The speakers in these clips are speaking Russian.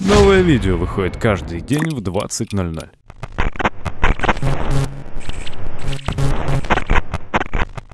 Новое видео выходит каждый день в 20.00.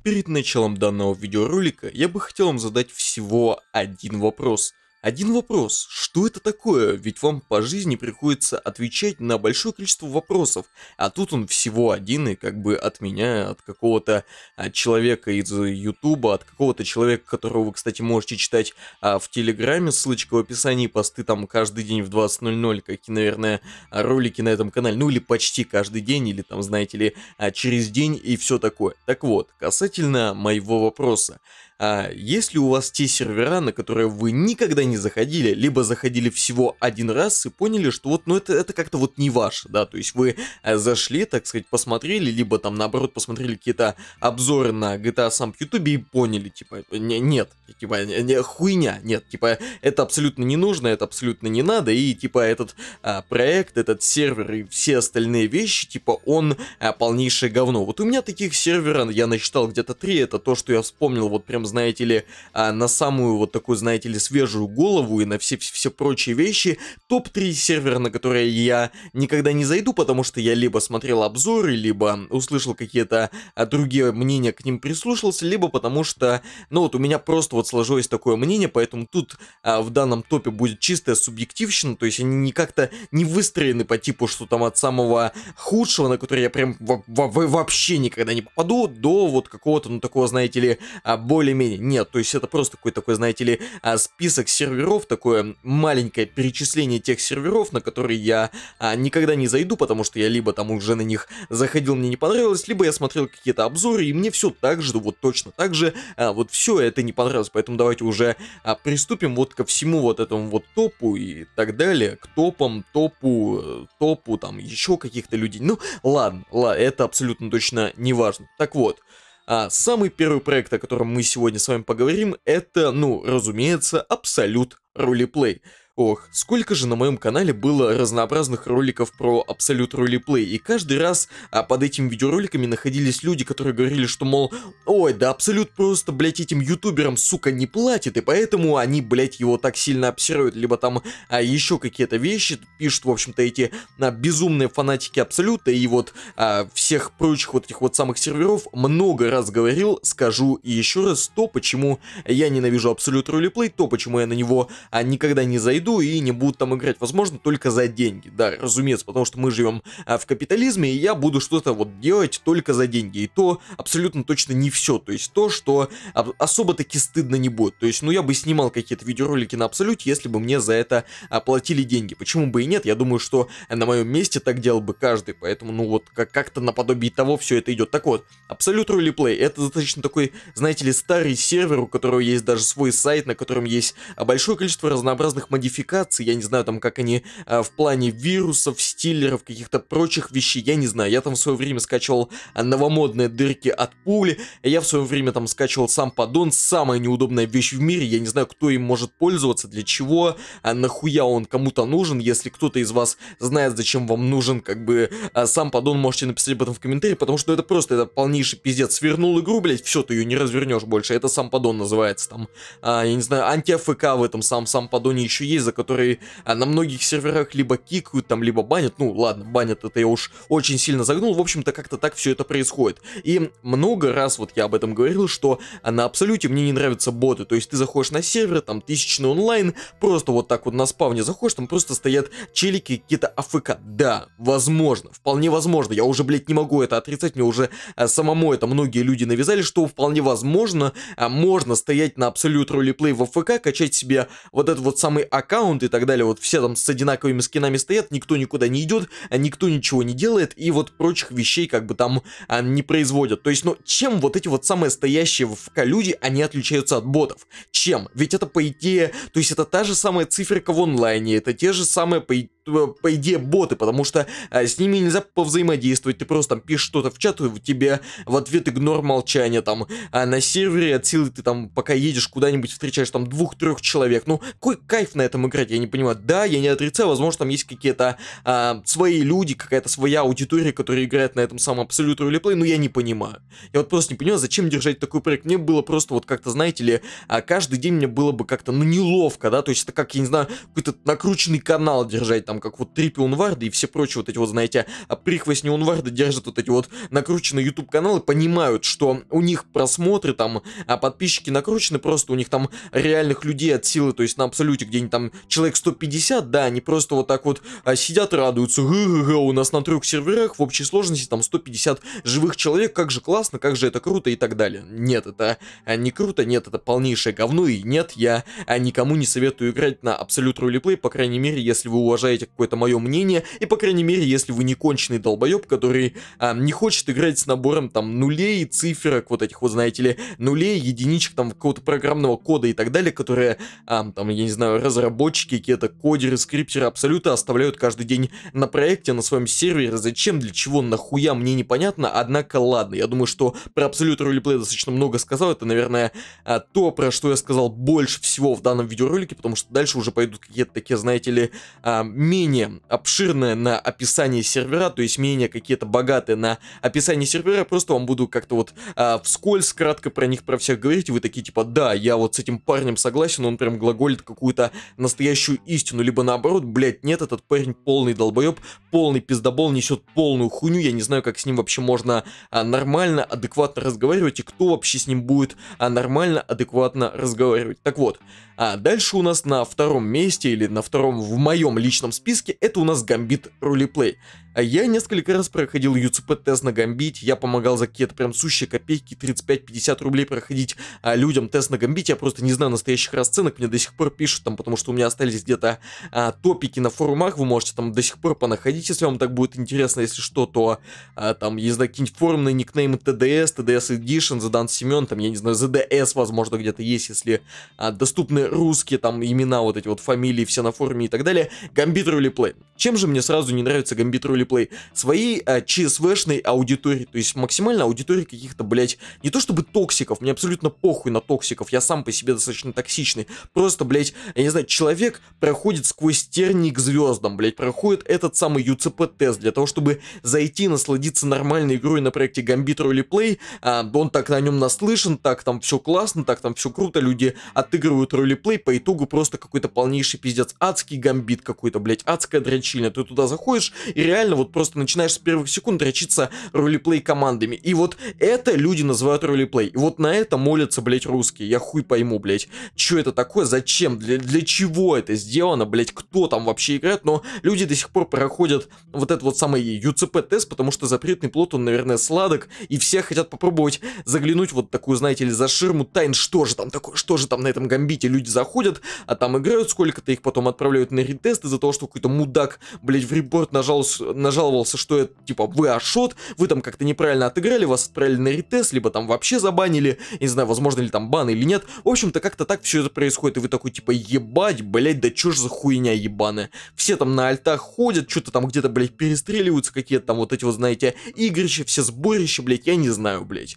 Перед началом данного видеоролика я бы хотел вам задать всего один вопрос – один вопрос, что это такое? Ведь вам по жизни приходится отвечать на большое количество вопросов, а тут он всего один, и как бы от меня, от какого-то от человека из Ютуба, от какого-то человека, которого вы, кстати, можете читать а, в Телеграме, ссылочка в описании, посты там каждый день в 20.00, какие, наверное, ролики на этом канале, ну или почти каждый день, или там, знаете ли, а, через день и все такое. Так вот, касательно моего вопроса а есть ли у вас те сервера, на которые вы никогда не заходили, либо заходили всего один раз и поняли, что вот, ну это, это как-то вот не ваше, да, то есть вы э, зашли, так сказать, посмотрели, либо там наоборот посмотрели какие-то обзоры на GTA сам в ютубе и поняли, типа, не, нет, типа, не, хуйня, нет, типа, это абсолютно не нужно, это абсолютно не надо, и типа этот а, проект, этот сервер и все остальные вещи, типа, он а, полнейшее говно. Вот у меня таких серверов, я насчитал где-то три, это то, что я вспомнил вот прям знаете ли, а, на самую вот такую, знаете ли, свежую голову и на все, все прочие вещи. Топ-3 сервера, на которые я никогда не зайду, потому что я либо смотрел обзоры, либо услышал какие-то а, другие мнения, к ним прислушался, либо потому что, ну вот у меня просто вот сложилось такое мнение, поэтому тут а, в данном топе будет чистая субъективщина, то есть они не как-то не выстроены по типу, что там от самого худшего, на который я прям вообще никогда не попаду, до вот какого-то, ну такого, знаете ли, а, более более-менее. Нет, то есть это просто какой-то такой, знаете ли, а, список серверов, такое маленькое перечисление тех серверов, на которые я а, никогда не зайду, потому что я либо там уже на них заходил, мне не понравилось, либо я смотрел какие-то обзоры, и мне все так же, вот точно так же, а, вот все это не понравилось. Поэтому давайте уже а, приступим вот ко всему вот этому вот топу и так далее, к топам, топу, э, топу, там еще каких-то людей. Ну, ладно, ладно, это абсолютно точно не важно. Так вот, а самый первый проект, о котором мы сегодня с вами поговорим, это, ну, разумеется, Абсолют Ролеплей. Ох, сколько же на моем канале было разнообразных роликов про Абсолют Ролеплей, и каждый раз а, под этими видеороликами находились люди, которые говорили, что, мол, ой, да Абсолют просто, блять, этим ютуберам, сука, не платит, и поэтому они, блять, его так сильно обсирают, либо там а, еще какие-то вещи пишут, в общем-то, эти а, безумные фанатики Абсолюта, и вот а, всех прочих вот этих вот самых серверов много раз говорил, скажу еще раз то, почему я ненавижу Абсолют Ролеплей, то, почему я на него а, никогда не зайду, зайду и не будут там играть. Возможно, только за деньги. Да, разумеется, потому что мы живем а, в капитализме, и я буду что-то вот делать только за деньги. И то абсолютно точно не все. То есть то, что особо-таки стыдно не будет. То есть, ну, я бы снимал какие-то видеоролики на Абсолюте, если бы мне за это оплатили деньги. Почему бы и нет? Я думаю, что на моем месте так делал бы каждый. Поэтому, ну, вот как-то наподобие того все это идет. Так вот, Абсолют Ролеплей. Это достаточно такой, знаете ли, старый сервер, у которого есть даже свой сайт, на котором есть большое количество разнообразных модификаций модификации, я не знаю там как они а, в плане вирусов, стиллеров, каких-то прочих вещей, я не знаю. Я там в свое время скачивал новомодные дырки от пули, я в свое время там скачивал сам поддон, самая неудобная вещь в мире, я не знаю, кто им может пользоваться, для чего, а нахуя он кому-то нужен, если кто-то из вас знает, зачем вам нужен, как бы, а, сам поддон, можете написать об этом в комментарии, потому что это просто, это полнейший пиздец, свернул игру, блять, все, ты ее не развернешь больше, это сам поддон называется там, а, я не знаю, анти-АФК в этом сам, сам поддоне еще есть, за которые а, на многих серверах либо кикают, там, либо банят. Ну, ладно, банят это я уж очень сильно загнул. В общем-то, как-то так все это происходит. И много раз вот я об этом говорил, что а, на Абсолюте мне не нравятся боты. То есть ты заходишь на сервер, там, тысячный онлайн, просто вот так вот на спавне заходишь, там просто стоят челики какие-то АФК. Да, возможно, вполне возможно. Я уже, блядь, не могу это отрицать, мне уже а, самому это многие люди навязали, что вполне возможно, а, можно стоять на Абсолют ролеплей в АФК, качать себе вот этот вот самый АК аккаунт и так далее, вот все там с одинаковыми скинами стоят, никто никуда не идет, а никто ничего не делает, и вот прочих вещей как бы там а, не производят. То есть, ну, чем вот эти вот самые стоящие в ФК люди, они отличаются от ботов? Чем? Ведь это по идее, то есть это та же самая циферка в онлайне, это те же самые, по, э, по идее, боты, потому что а, с ними нельзя повзаимодействовать, ты просто там пишешь что-то в чат, и тебе в ответ игнор молчания, там, а на сервере от силы ты там, пока едешь куда-нибудь, встречаешь там двух-трех человек, ну, какой кайф на этом играть, я не понимаю, да, я не отрицаю, возможно, там есть какие-то а, свои люди, какая-то своя аудитория, которая играет на этом самом Absolute Roleplay, но я не понимаю, я вот просто не понимаю, зачем держать такой проект, мне было просто вот как-то, знаете ли, а, каждый день мне было бы как-то, ну, неловко, да, то есть это как, я не знаю, какой-то накрученный канал держать, там, как вот Трипи Унварды и все прочие вот эти вот, знаете, а прихвостни Унварды держат вот эти вот накрученные YouTube каналы, понимают, что у них просмотры там, а подписчики накручены, просто у них там реальных людей от силы, то есть на абсолюте где-нибудь там человек 150, да, они просто вот так вот а, сидят, радуются, га-га-га, у нас на трех серверах в общей сложности там 150 живых человек, как же классно, как же это круто и так далее. Нет, это а, не круто, нет, это полнейшее говно, и нет, я никому не советую играть на Absolute Roleplay, по крайней мере, если вы уважаете какое-то мое мнение, и по крайней мере, если вы не конченый долбоеб, который а, не хочет играть с набором там нулей, циферок, вот этих вот, знаете ли, нулей, единичек, там, какого-то программного кода и так далее, которые, а, там, я не знаю, разработчики, какие-то кодеры, скриптеры абсолютно оставляют каждый день на проекте, на своем сервере. Зачем, для чего, нахуя, мне непонятно, однако ладно. Я думаю, что про Absolute Roleplay достаточно много сказал. Это, наверное, а, то, про что я сказал больше всего в данном видеоролике, потому что дальше уже пойдут какие-то такие, знаете ли, а, менее обширные на описание сервера, то есть менее какие-то богатые на описание сервера. Просто вам буду как-то вот а, вскользь кратко про них про всех говорить, вы такие типа, да, я вот с этим парнем согласен, он прям глаголит какую-то настоящую истину, либо наоборот, блять, нет, этот парень полный долбоеб, полный пиздобол, несет полную хуйню, я не знаю, как с ним вообще можно а, нормально, адекватно разговаривать, и кто вообще с ним будет а, нормально, адекватно разговаривать. Так вот, а дальше у нас на втором месте, или на втором в моем личном списке, это у нас Гамбит Ролеплей. А я несколько раз проходил ЮЦП-тест на Гамбите, я помогал за какие-то прям сущие копейки, 35-50 рублей проходить а, людям тест на Гамбите, я просто не знаю настоящих расценок, мне до сих пор пишут там, потому что у меня остались где-то а, топики на форумах, вы можете там до сих пор понаходить, если вам так будет интересно, если что, то а, там, есть какие-нибудь форумные никнеймы TDS, TDS Edition, Задан Семен, там, я не знаю, ZDS, возможно, где-то есть, если а, доступны русские там имена, вот эти вот фамилии, все на форуме и так далее. Gambit Role Play. Чем же мне сразу не нравится Gambit Role Play? Геймплей своей а, ЧСВшной аудитории, то есть максимально аудитории каких-то, блять, не то чтобы токсиков, мне абсолютно похуй на токсиков, я сам по себе достаточно токсичный, просто, блять, я не знаю, человек проходит сквозь тернии к звездам, блять, проходит этот самый ЮЦП-тест для того, чтобы зайти, насладиться нормальной игрой на проекте Gambit Roleplay, а, он так на нем наслышан, так там все классно, так там все круто, люди отыгрывают ролеплей, по итогу просто какой-то полнейший пиздец, адский гамбит какой-то, блять, адская дрочильня, ты туда заходишь и реально реально вот просто начинаешь с первых секунд рачиться ролеплей командами. И вот это люди называют ролеплей. И вот на это молятся, блять, русские. Я хуй пойму, блять, что это такое, зачем, для, для чего это сделано, блять, кто там вообще играет. Но люди до сих пор проходят вот этот вот самый ЮЦП-тест, потому что запретный плод, он, наверное, сладок, и все хотят попробовать заглянуть вот такую, знаете ли, за ширму тайн, что же там такое, что же там на этом гамбите. Люди заходят, а там играют сколько-то, их потом отправляют на ретест из-за того, что какой-то мудак, блять, в репорт нажал, нажаловался, что типа, вы ашот, вы там как-то неправильно отыграли, вас отправили на ретест, либо там вообще забанили, не знаю, возможно ли там бан или нет. В общем-то, как-то так все это происходит, и вы такой, типа, ебать, блять, да чё ж за хуйня ебаная. Все там на альтах ходят, что-то там где-то, блять, перестреливаются, какие-то там вот эти вот, знаете, игрища, все сборища, блять, я не знаю, блять.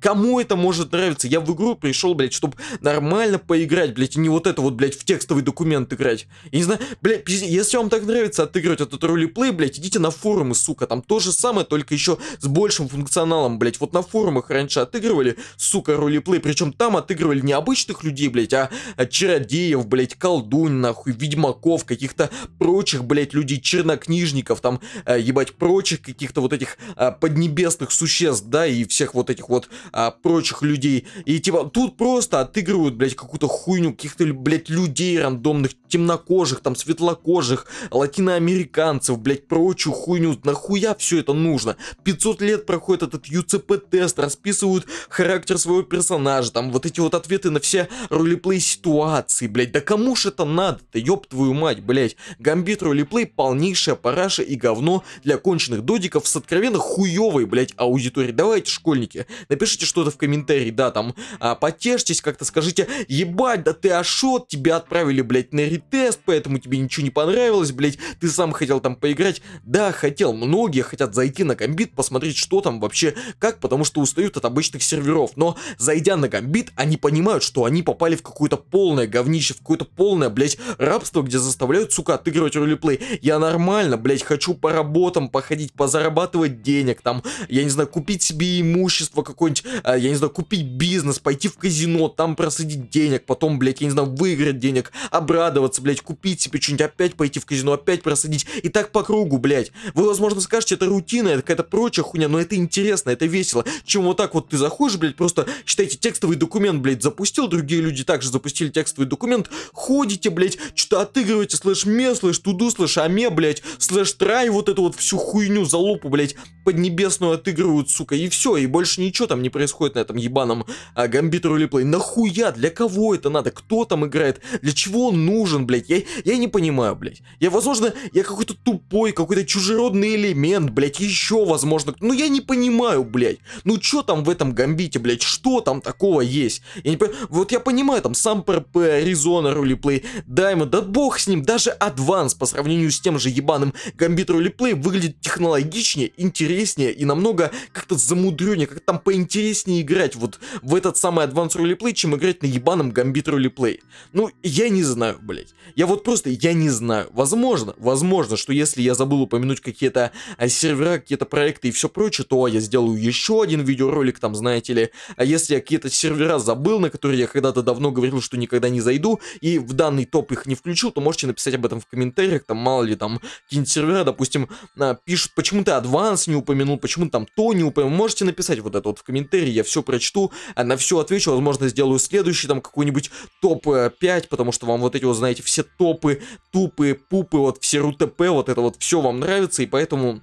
Кому это может нравиться? Я в игру пришел, блять, чтобы нормально поиграть, блять, не вот это вот, блять, в текстовый документ играть. Я не знаю, блять, если вам так нравится отыгрывать этот ролеплей, блять, идите на форумы, сука, там то же самое, только еще с большим функционалом, блять. Вот на форумах раньше отыгрывали, сука, ролеплей, причем там отыгрывали не обычных людей, блять, а, а чародеев, блять, колдунь, нахуй, ведьмаков, каких-то прочих, блять, людей, чернокнижников, там, а, ебать, прочих каких-то вот этих а, поднебесных существ, да, и всех вот этих вот а, прочих людей. И типа, тут просто отыгрывают, блять, какую-то хуйню, каких-то, блять, людей рандомных, темнокожих, там, светлокожих, латиноамериканцев, блять, прочих прочую хуйню. Нахуя все это нужно? 500 лет проходит этот ЮЦП-тест, расписывают характер своего персонажа, там вот эти вот ответы на все ролеплей ситуации, блядь. Да кому ж это надо-то, ёб твою мать, блядь. Гамбит ролеплей полнейшая параша и говно для конченых додиков с откровенно хуёвой, блядь, аудиторией. Давайте, школьники, напишите что-то в комментарии, да, там, а, потешьтесь как-то, скажите, ебать, да ты ашот, тебя отправили, блядь, на ретест, поэтому тебе ничего не понравилось, блядь, ты сам хотел там поиграть. Да, хотел, многие хотят зайти на гамбит, посмотреть, что там вообще, как, потому что устают от обычных серверов, но зайдя на гамбит, они понимают, что они попали в какое-то полное говнище, в какое-то полное, блядь, рабство, где заставляют, сука, отыгрывать role play. Я нормально, блядь, хочу по работам походить, позарабатывать денег, там, я не знаю, купить себе имущество какое-нибудь, а, я не знаю, купить бизнес, пойти в казино, там просадить денег, потом, блядь, я не знаю, выиграть денег, обрадоваться, блядь, купить себе что-нибудь, опять пойти в казино, опять просадить, и так по кругу, блядь. Вы, возможно, скажете, это рутина, это какая-то прочая хуйня, но это интересно, это весело. Чем вот так вот ты заходишь, блядь, просто считайте текстовый документ, блядь, запустил, другие люди также запустили текстовый документ, ходите, блядь, что-то отыгрываете, slash me, slash todo, slash ame, блядь, slash try, вот эту вот всю хуйню залупу, блядь, поднебесную отыгрывают, сука, и все, и больше ничего там не происходит на этом ебаном а, гамбит ролеплей. Нахуя? Для кого это надо? Кто там играет? Для чего он нужен, блядь? Я, я не понимаю, блядь. Я, возможно, я какой-то тупой, какой-то чужеродный элемент, блядь, еще, возможно. Ну, я не понимаю, блядь. Ну, что там в этом гамбите, блядь? Что там такого есть? Я не понимаю. Вот я понимаю, там, сам ПРП, Аризона ролеплей, Даймонд, да бог с ним, даже Адванс по сравнению с тем же ебаным гамбит ролеплей выглядит технологичнее, интереснее и намного как-то замудреннее, как там поинтереснее играть вот в этот самый Advanced Roleplay, чем играть на ебаном гамбит ролеплей. Ну, я не знаю, блядь. Я вот просто, я не знаю. Возможно, возможно, что если я забыл упомянуть какие-то а, сервера, какие-то проекты и все прочее, то я сделаю еще один видеоролик, там, знаете ли. А если я какие-то сервера забыл, на которые я когда-то давно говорил, что никогда не зайду, и в данный топ их не включил, то можете написать об этом в комментариях, там, мало ли, там, какие-нибудь сервера, допустим, а, пишут, почему ты Advance не упомянул, почему там то не упомянул. Можете написать вот это вот в комментарии, я все прочту, а на все отвечу, возможно, сделаю следующий, там, какой-нибудь топ-5, потому что вам вот эти вот, знаете, все топы, тупы, пупы, вот все РУТП, вот это вот все вам нравится, и поэтому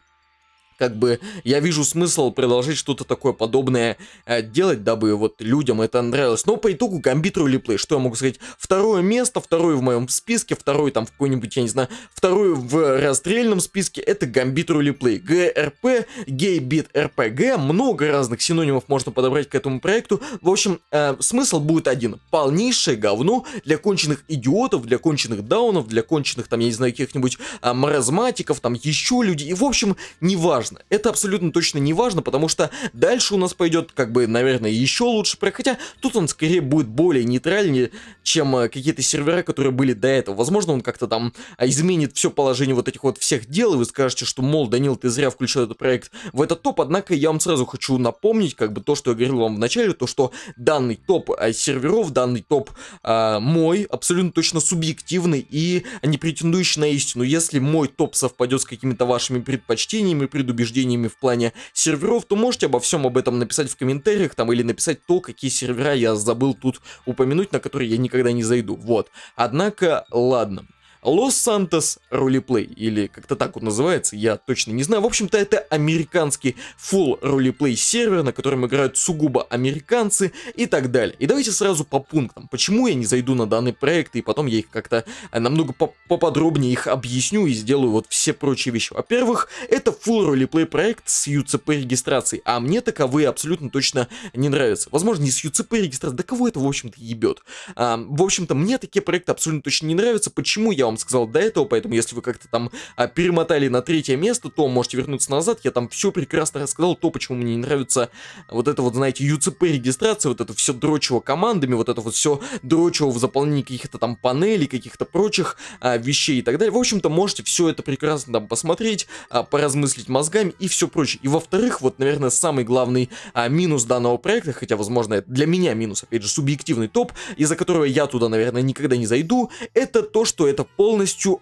как бы я вижу смысл продолжить что-то такое подобное э, делать, дабы вот людям это нравилось. Но по итогу Gambit Role Play, что я могу сказать? Второе место, второе в моем списке, второй там в какой-нибудь, я не знаю, второй в расстрельном списке, это Gambit Role Play. GRP, Гейбит RPG, много разных синонимов можно подобрать к этому проекту. В общем, э, смысл будет один. Полнейшее говно для конченых идиотов, для конченых даунов, для конченых там, я не знаю, каких-нибудь э, маразматиков, там еще люди. И в общем, неважно важно. Это абсолютно точно не важно, потому что дальше у нас пойдет, как бы, наверное, еще лучше проект. Хотя тут он скорее будет более нейтральнее, чем э, какие-то сервера, которые были до этого. Возможно, он как-то там а, изменит все положение вот этих вот всех дел, и вы скажете, что, мол, Данил, ты зря включил этот проект в этот топ. Однако я вам сразу хочу напомнить, как бы то, что я говорил вам в начале, то, что данный топ а, серверов, данный топ а, мой, абсолютно точно субъективный и не претендующий на истину. Если мой топ совпадет с какими-то вашими предпочтениями, предубеждениями, убеждениями в плане серверов, то можете обо всем об этом написать в комментариях там или написать то, какие сервера я забыл тут упомянуть, на которые я никогда не зайду. Вот. Однако, ладно. Лос-Сантос ролеплей, или как-то так он называется, я точно не знаю. В общем-то, это американский full ролеплей сервер, на котором играют сугубо американцы и так далее. И давайте сразу по пунктам, почему я не зайду на данный проект, и потом я их как-то э, намного поподробнее их объясню и сделаю вот все прочие вещи. Во-первых, это full ролеплей проект с UCP регистрацией, а мне таковые абсолютно точно не нравятся. Возможно, не с UCP регистрацией, да кого это, в общем-то, ебет. А, в общем-то, мне такие проекты абсолютно точно не нравятся. Почему я вам вам сказал до этого, поэтому если вы как-то там а, перемотали на третье место, то можете вернуться назад, я там все прекрасно рассказал, то, почему мне не нравится вот это вот, знаете, UCP регистрация, вот это все дрочево командами, вот это вот все дрочево в заполнении каких-то там панелей, каких-то прочих а, вещей и так далее. В общем-то, можете все это прекрасно там посмотреть, а, поразмыслить мозгами и все прочее. И во-вторых, вот, наверное, самый главный а, минус данного проекта, хотя, возможно, это для меня минус, опять же, субъективный топ, из-за которого я туда, наверное, никогда не зайду, это то, что это полностью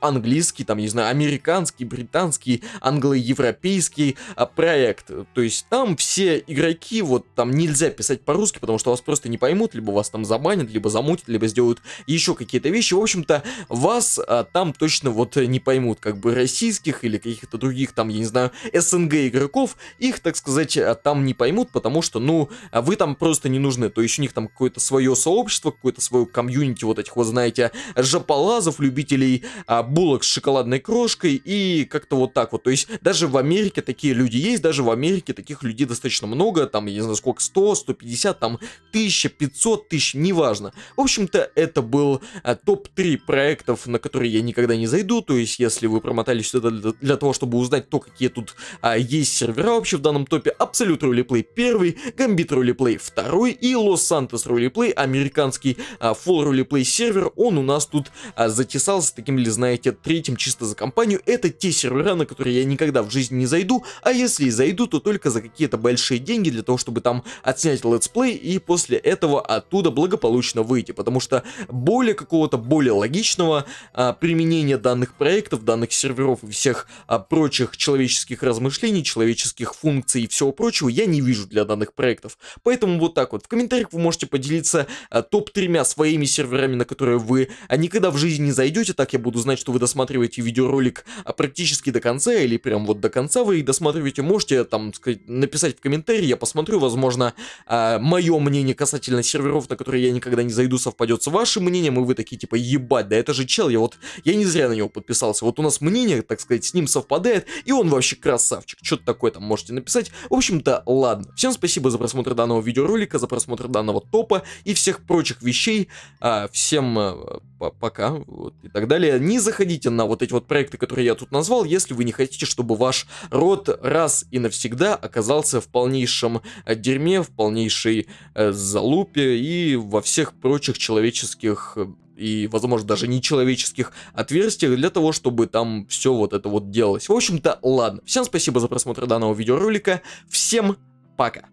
английский, там, не знаю, американский, британский, англо-европейский а, проект. То есть там все игроки, вот там нельзя писать по-русски, потому что вас просто не поймут, либо вас там забанят, либо замутят, либо сделают еще какие-то вещи. В общем-то, вас а, там точно вот не поймут, как бы российских или каких-то других там, я не знаю, СНГ игроков, их, так сказать, а, там не поймут, потому что, ну, а вы там просто не нужны. То есть у них там какое-то свое сообщество, какое-то свое комьюнити вот этих, вот знаете, жаполазов, любителей а, булок с шоколадной крошкой и как-то вот так вот. То есть даже в Америке такие люди есть, даже в Америке таких людей достаточно много, там, я не знаю, сколько, 100, 150, там, 1500 тысяч, неважно. В общем-то, это был а, топ-3 проектов, на которые я никогда не зайду, то есть если вы промотали сюда для, для того, чтобы узнать то, какие тут а, есть сервера вообще в данном топе, Absolute Roleplay первый, Gambit Roleplay второй и Los Santos Roleplay, американский а, Full Roleplay сервер, он у нас тут а, затесался таким, или знаете, третьим чисто за компанию. Это те сервера, на которые я никогда в жизни не зайду, а если и зайду, то только за какие-то большие деньги для того, чтобы там отснять летсплей и после этого оттуда благополучно выйти, потому что более какого-то более логичного а, применения данных проектов, данных серверов и всех а, прочих человеческих размышлений, человеческих функций и всего прочего я не вижу для данных проектов. Поэтому вот так вот. В комментариях вы можете поделиться а, топ-тремя своими серверами, на которые вы а, никогда в жизни не зайдете, так я буду знать, что вы досматриваете видеоролик а, практически до конца, или прям вот до конца вы досматриваете. Можете там сказать, написать в комментарии, я посмотрю, возможно, а, мое мнение касательно серверов, на которые я никогда не зайду, совпадет с вашим мнением, и вы такие типа, ебать, да это же чел, я вот, я не зря на него подписался. Вот у нас мнение, так сказать, с ним совпадает, и он вообще красавчик. Что-то такое там можете написать. В общем-то, ладно. Всем спасибо за просмотр данного видеоролика, за просмотр данного топа и всех прочих вещей. А, всем а, пока вот, и так далее. Не заходите на вот эти вот проекты, которые я тут назвал, если вы не хотите, чтобы ваш род раз и навсегда оказался в полнейшем э, дерьме, в полнейшей э, залупе и во всех прочих человеческих э, и, возможно, даже нечеловеческих отверстиях для того, чтобы там все вот это вот делалось. В общем-то, ладно. Всем спасибо за просмотр данного видеоролика. Всем пока.